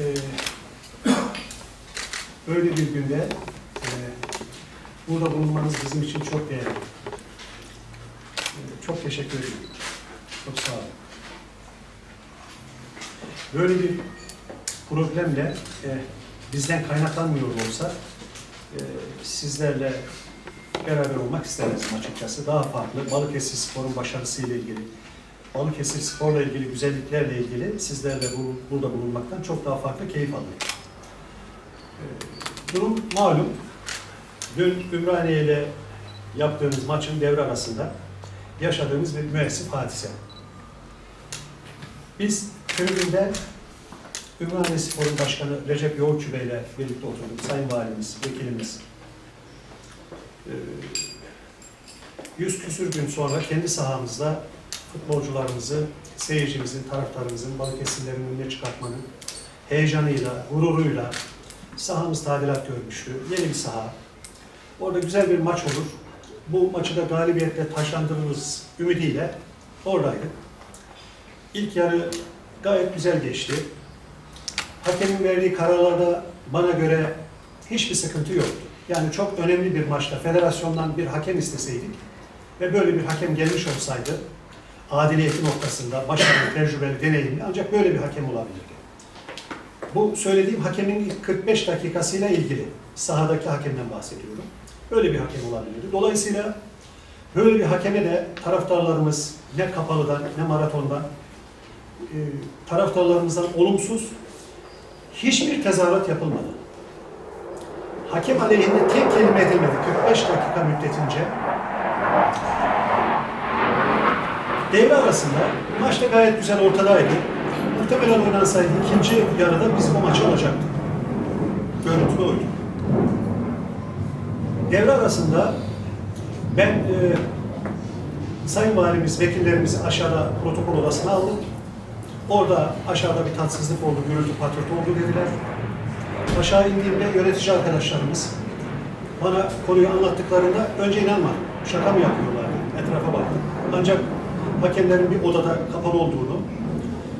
e, böyle bir günde e, burada bulunmanız bizim için çok değerli. E, çok teşekkür ederim. Çok sağ olun. Böyle bir problemle e, bizden kaynaklanmıyor olsa e, sizlerle beraber olmak istemezdim açıkçası. Daha farklı Balıkesir Spor'un başarısıyla ilgili, Balıkesir Spor'la ilgili güzelliklerle ilgili sizlerle bu, burada bulunmaktan çok daha farklı keyif alıyorum. E, durum malum. Dün Ümraniye ile yaptığımız maçın devre arasında yaşadığımız bir müessif hadise. Biz tribünde Ümraniye Spor'un başkanı Recep Yoğurtçu Bey ile birlikte oturduk. Sayın Valimiz, Vekilimiz. Ee, Yüz küsür gün sonra kendi sahamızda futbolcularımızı, seyircimizin, taraftarımızın, Balıkesirlerin önüne çıkartmanın heyecanıyla, gururuyla sahamız tadilat görmüştü. Yeni bir saha. Orada güzel bir maç olur. Bu maçı da galibiyetle taşlandırırız ümidiyle oradaydık. İlk yarı gayet güzel geçti. Hakemin verdiği kararlarda bana göre hiçbir sıkıntı yoktu. Yani çok önemli bir maçta federasyondan bir hakem isteseydik ve böyle bir hakem gelmiş olsaydı adiliyeti noktasında başarılı, tecrübeli, deneyimli ancak böyle bir hakem olabilirdi. Bu söylediğim hakemin ilk 45 dakikasıyla ilgili sahadaki hakemden bahsediyorum. Böyle bir hakem olabilirdi. Dolayısıyla böyle bir hakeme de taraftarlarımız ne kapalıdan ne maratondan e, taraftarlarımızdan olumsuz hiçbir tezahürat yapılmadı. Hakem aleyhinde tek kelime edilmedi 45 dakika müddetince. Devre arasında maç da gayet güzel ortadaydı. Muhtemelen oynansaydı ikinci yarıda biz bu maçı alacaktık. Görüntü oydu. Devre arasında ben e, Sayın Valimiz, vekillerimizi aşağıda protokol odasına aldım. Orada aşağıda bir tatsızlık oldu, gürültü patırtı oldu dediler. Aşağı indiğimde yönetici arkadaşlarımız bana konuyu anlattıklarında önce inanmadım. Şaka mı yapıyorlar? Etrafa baktım. Ancak hakemlerin bir odada kapalı olduğunu,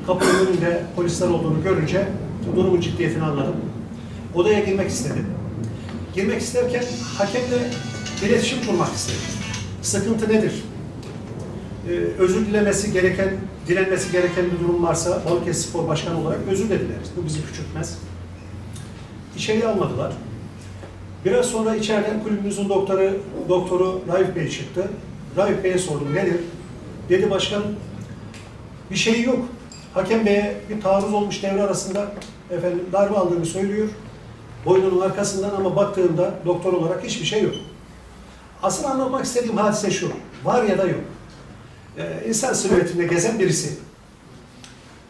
kapının önünde polisler olduğunu görünce durumun ciddiyetini anladım. Odaya girmek istedim. Girmek isterken hakemle iletişim kurmak istedim. Sıkıntı nedir? Ee, özür dilemesi gereken, dilenmesi gereken bir durum varsa Balıkesir Spor Başkanı olarak özür de dileriz. Bu bizi küçültmez. İçeriye almadılar. Biraz sonra içeriden kulübümüzün doktoru, doktoru Raif Bey çıktı. Raif Bey'e sordum nedir? Dedi başkan bir şey yok. Hakem Bey'e bir taarruz olmuş devre arasında efendim darbe aldığını söylüyor. Boynunun arkasından ama baktığımda doktor olarak hiçbir şey yok. Asıl anlatmak istediğim hadise şu. Var ya da yok. Ee, insan silüetinde gezen birisi.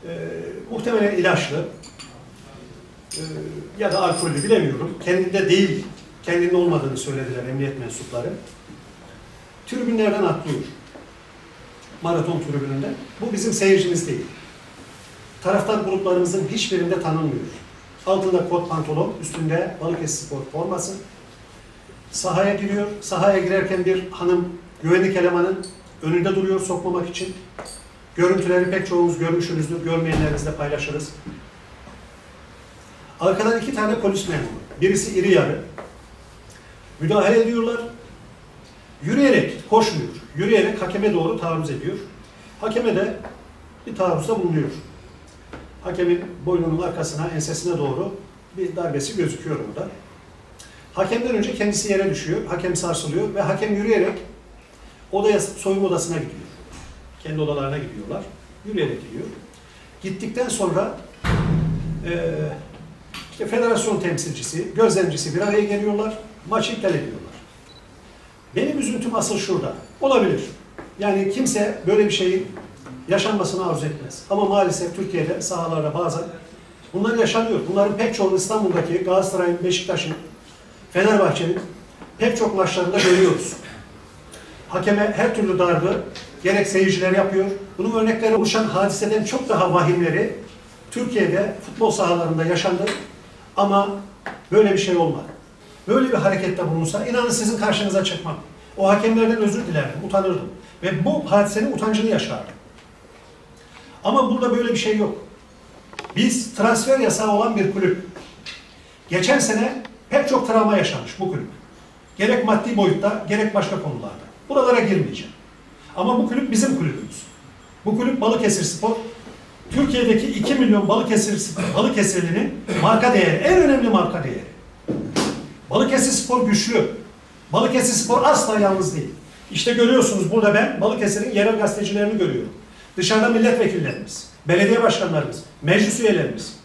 Ee, muhtemelen ilaçlı. Ee, ya da alkollü bilemiyorum. Kendinde değil, kendinde olmadığını söylediler emniyet mensupları. Tribünlerden atlıyor. Maraton tribününden. Bu bizim seyircimiz değil. Taraftar gruplarımızın hiçbirinde tanınmıyor. Altında kot pantolon, üstünde Balıkesir Spor forması. Sahaya giriyor. Sahaya girerken bir hanım güvenlik elemanın önünde duruyor sokmamak için. Görüntüleri pek çoğumuz görmüşsünüzdür. Görmeyenlerinizle paylaşırız. Arkadan iki tane polis memuru. Birisi iri yarı. Müdahale ediyorlar. Yürüyerek, koşmuyor. Yürüyerek hakeme doğru taarruz ediyor. Hakeme de bir taarruzda bulunuyor. Hakemin boynunun arkasına, ensesine doğru bir darbesi gözüküyor burada. Hakemden önce kendisi yere düşüyor. Hakem sarsılıyor ve hakem yürüyerek odaya, soyunma odasına gidiyor. Kendi odalarına gidiyorlar. Yürüyerek gidiyor. Gittikten sonra e, işte federasyon temsilcisi, gözlemcisi bir araya geliyorlar. Maçı iptal ediyorlar. Üzüntüm asıl şurada. Olabilir. Yani kimse böyle bir şeyin yaşanmasını arzu etmez. Ama maalesef Türkiye'de sahalarda bazen bunlar yaşanıyor. Bunların pek çoğunu İstanbul'daki Galatasaray'ın, Beşiktaş'ın, Fenerbahçe'nin pek çok maçlarında görüyoruz. Hakeme her türlü darbe gerek seyirciler yapıyor. Bunun örnekleri oluşan hadiseden çok daha vahimleri Türkiye'de futbol sahalarında yaşandı. Ama böyle bir şey olmadı. Böyle bir harekette bulunsa inanın sizin karşınıza çıkmam. O hakemlerden özür dilerdim, utanırdım. Ve bu hadisenin utancını yaşardım. Ama burada böyle bir şey yok. Biz transfer yasağı olan bir kulüp. Geçen sene pek çok travma yaşamış bu kulüp. Gerek maddi boyutta, gerek başka konularda. Buralara girmeyeceğim. Ama bu kulüp bizim kulübümüz. Bu kulüp Balıkesir Spor. Türkiye'deki 2 milyon Balıkesir Balıkesirli'nin marka değeri, en önemli marka değeri. Balıkesir Spor güçlü. Balıkesir Spor asla yalnız değil. İşte görüyorsunuz burada ben Balıkesir'in yerel gazetecilerini görüyorum. Dışarıda milletvekillerimiz, belediye başkanlarımız, meclis üyelerimiz.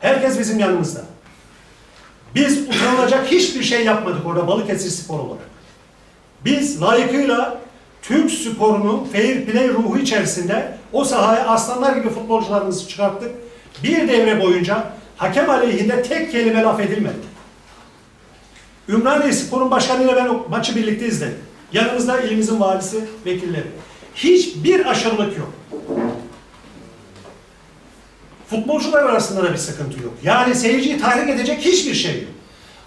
Herkes bizim yanımızda. Biz utanılacak hiçbir şey yapmadık orada Balıkesir Spor olarak. Biz layıkıyla Türk sporunun fair play ruhu içerisinde o sahaya aslanlar gibi futbolcularımızı çıkarttık. Bir devre boyunca hakem aleyhinde tek kelime laf edilmedi. Ümraniye Spor'un başkanıyla ben o maçı birlikte izledim. Yanımızda ilimizin valisi, vekilleri. Hiçbir aşırılık yok. Futbolcular arasında da bir sıkıntı yok. Yani seyirciyi tahrik edecek hiçbir şey yok.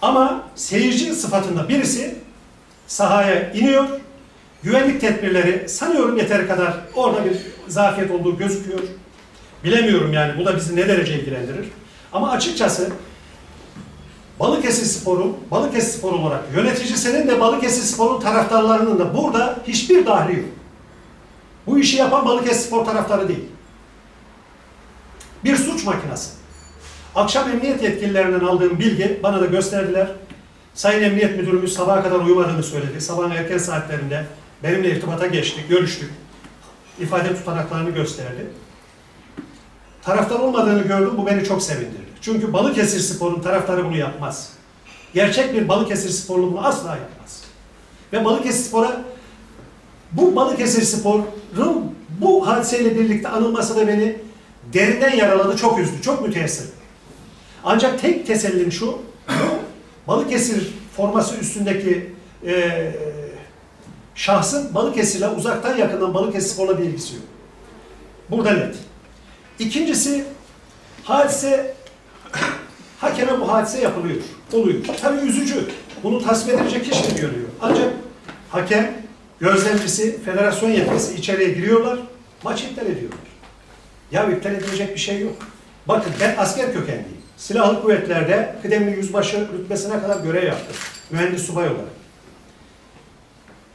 Ama seyirci sıfatında birisi sahaya iniyor, güvenlik tedbirleri sanıyorum yeteri kadar orada bir zafiyet olduğu gözüküyor. Bilemiyorum yani bu da bizi ne derece ilgilendirir. Ama açıkçası Balıkesir Spor'u, Balıkesir Spor olarak yöneticisinin de Balıkesir Spor'un taraftarlarının da burada hiçbir dahli yok. Bu işi yapan Balıkesir Spor taraftarı değil. Bir suç makinesi. Akşam emniyet yetkililerinden aldığım bilgi bana da gösterdiler. Sayın Emniyet Müdürümüz sabaha kadar uyumadığını söyledi. Sabahın erken saatlerinde benimle irtibata geçtik, görüştük. İfade tutanaklarını gösterdi. Taraftar olmadığını gördüm, bu beni çok sevindirdi. Çünkü Balıkesir Spor'un taraftarı bunu yapmaz. Gerçek bir Balıkesir Sporlu bunu asla yapmaz. Ve Balıkesir Spor'a bu Balıkesir Spor'un bu hadiseyle birlikte anılması da beni derinden yaraladı, çok üzdü, çok müteessir. Ancak tek tesellim şu, Balıkesir forması üstündeki e, şahsın Balıkesir'le uzaktan yakından Balıkesir Spor'la bir ilgisi yok. Burada net. İkincisi, hadise, hakeme bu hadise yapılıyor, oluyor. Tabii üzücü. Bunu tasvip edilecek hiçbir yönü yok. Ancak hakem, gözlemcisi, federasyon yetkisi içeriye giriyorlar, maçı iptal ediyorlar. Ya iptal edilecek bir şey yok. Bakın ben asker kökenliyim. Silahlı kuvvetlerde kıdemli yüzbaşı rütbesine kadar görev yaptım. Mühendis subay olarak.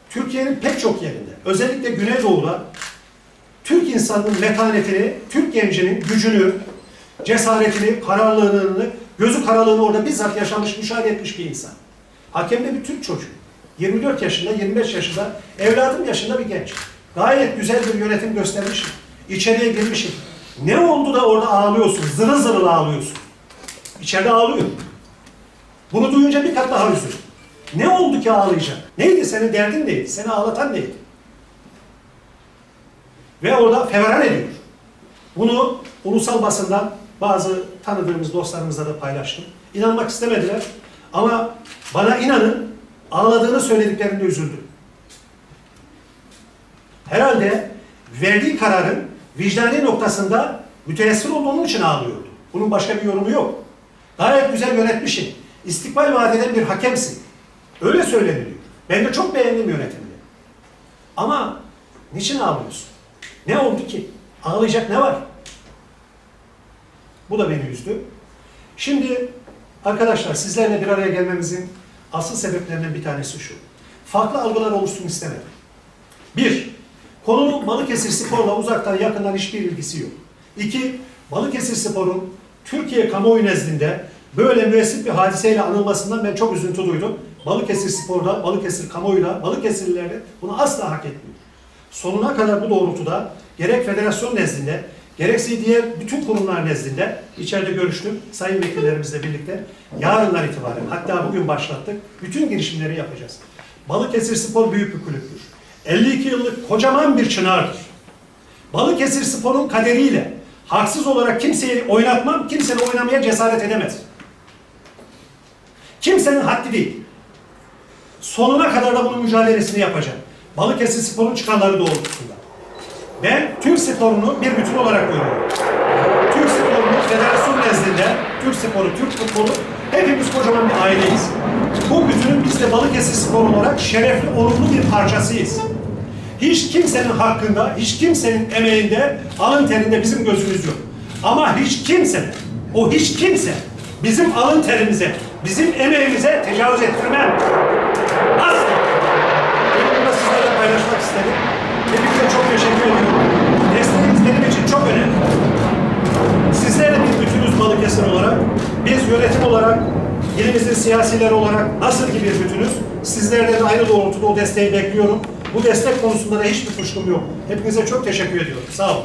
Türkiye'nin pek çok yerinde, özellikle Güneydoğu'da Türk insanının metanetini, Türk gencinin gücünü, cesaretini, kararlılığını, gözü kararlılığını orada bizzat yaşamış, müşahede etmiş bir insan. Hakem de bir Türk çocuğu. 24 yaşında, 25 yaşında, evladım yaşında bir genç. Gayet güzel bir yönetim göstermişim. İçeriye girmişim. Ne oldu da orada ağlıyorsun, zırıl zırıl ağlıyorsun. İçeride ağlıyor. Bunu duyunca bir kat daha üzüldüm. Ne oldu ki ağlayacak? Neydi senin derdin neydi? Seni ağlatan neydi? Ve orada fevran ediyor. Bunu ulusal basından bazı tanıdığımız dostlarımızla da paylaştım. İnanmak istemediler. Ama bana inanın ağladığını söylediklerinde üzüldüm. Herhalde verdiği kararın vicdani noktasında müteessir olduğunun için ağlıyordu. Bunun başka bir yorumu yok. Gayet güzel yönetmişsin. İstikbal vadeden bir hakemsin. Öyle söyleniliyor. Ben de çok beğendim yönetimini. Ama niçin ağlıyorsun? Ne oldu ki? Ağlayacak ne var? Bu da beni üzdü. Şimdi arkadaşlar sizlerle bir araya gelmemizin asıl sebeplerinden bir tanesi şu. Farklı algılar oluşsun istemedim. Bir, konunun Balıkesir Spor'la uzaktan yakından hiçbir ilgisi yok. İki, Balıkesir Spor'un Türkiye kamuoyu nezdinde böyle müessif bir hadiseyle anılmasından ben çok üzüntü duydum. Balıkesir Spor'da, Balıkesir kamuoyuyla, Balıkesirlilerle bunu asla hak etmiyor. Sonuna kadar bu doğrultuda gerek federasyon nezdinde, gerekse diğer bütün kurumlar nezdinde içeride görüştüm sayın vekillerimizle birlikte. Yarından itibaren hatta bugün başlattık. Bütün girişimleri yapacağız. Balıkesir Spor büyük bir kulüptür. 52 yıllık kocaman bir çınardır. Balıkesir Spor'un kaderiyle haksız olarak kimseyi oynatmam, kimsenin oynamaya cesaret edemez. Kimsenin haddi değil. Sonuna kadar da bunun mücadelesini yapacağım. Balıkesir Spor'un çıkarları doğrultusunda. Ben Türk sporunu bir bütün olarak görüyorum. Türk sporunu federasyon nezdinde, Türk sporu, Türk futbolu hepimiz kocaman bir aileyiz. Bu bütünün biz de Balıkesir Spor olarak şerefli, onurlu bir parçasıyız. Hiç kimsenin hakkında, hiç kimsenin emeğinde, alın terinde bizim gözümüz yok. Ama hiç kimse, o hiç kimse bizim alın terimize, bizim emeğimize tecavüz ettirmem. Siyasileri olarak nasıl ki bir bütünüz. Sizlerden de aynı doğrultuda o desteği bekliyorum. Bu destek konusunda da hiçbir kuşkum yok. Hepinize çok teşekkür ediyorum. Sağ olun.